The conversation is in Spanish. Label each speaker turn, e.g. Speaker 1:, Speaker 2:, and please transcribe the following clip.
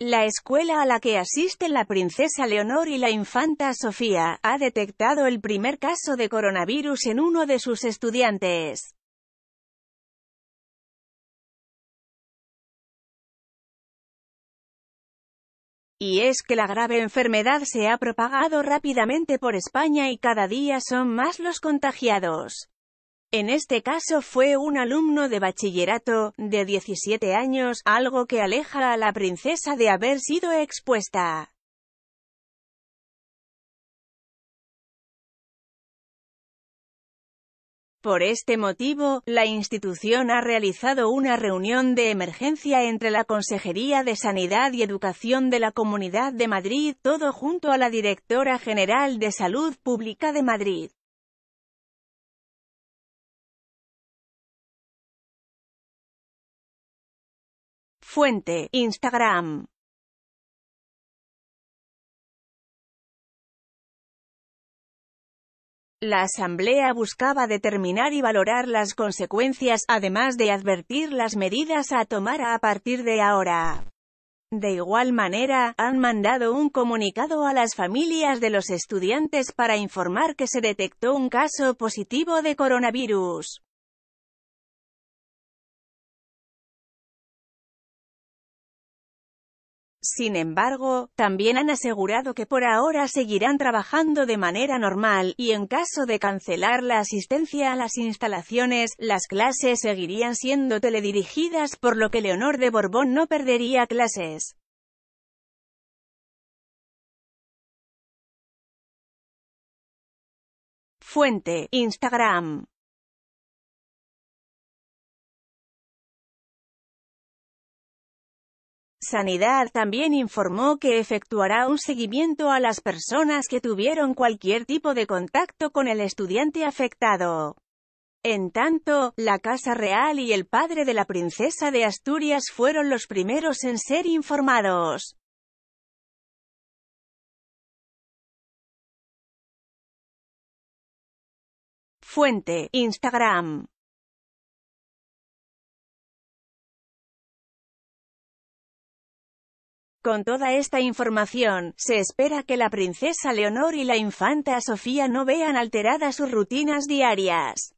Speaker 1: la escuela a la que asisten la princesa Leonor y la infanta Sofía, ha detectado el primer caso de coronavirus en uno de sus estudiantes. Y es que la grave enfermedad se ha propagado rápidamente por España y cada día son más los contagiados. En este caso fue un alumno de bachillerato, de 17 años, algo que aleja a la princesa de haber sido expuesta. Por este motivo, la institución ha realizado una reunión de emergencia entre la Consejería de Sanidad y Educación de la Comunidad de Madrid, todo junto a la Directora General de Salud Pública de Madrid. Fuente, Instagram. La Asamblea buscaba determinar y valorar las consecuencias, además de advertir las medidas a tomar a partir de ahora. De igual manera, han mandado un comunicado a las familias de los estudiantes para informar que se detectó un caso positivo de coronavirus. Sin embargo, también han asegurado que por ahora seguirán trabajando de manera normal, y en caso de cancelar la asistencia a las instalaciones, las clases seguirían siendo teledirigidas por lo que Leonor de Borbón no perdería clases. Fuente, Instagram Sanidad también informó que efectuará un seguimiento a las personas que tuvieron cualquier tipo de contacto con el estudiante afectado. En tanto, la Casa Real y el padre de la princesa de Asturias fueron los primeros en ser informados. Fuente, Instagram Con toda esta información, se espera que la princesa Leonor y la infanta Sofía no vean alteradas sus rutinas diarias.